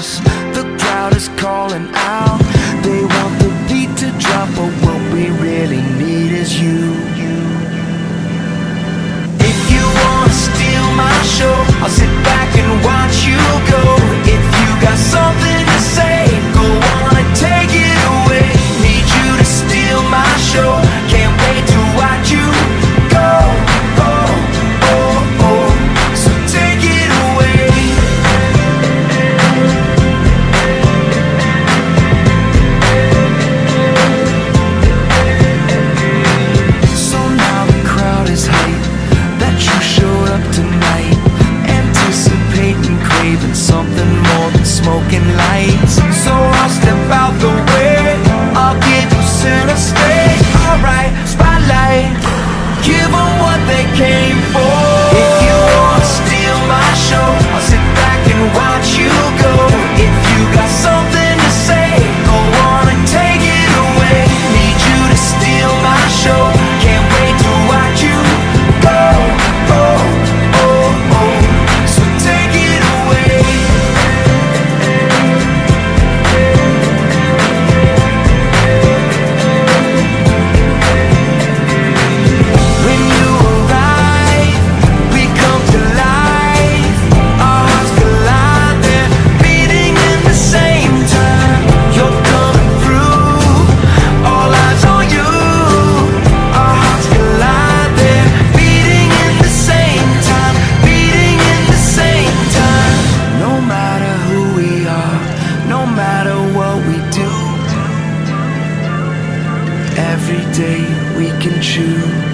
house, the crowd is matter what we do Every day we can choose.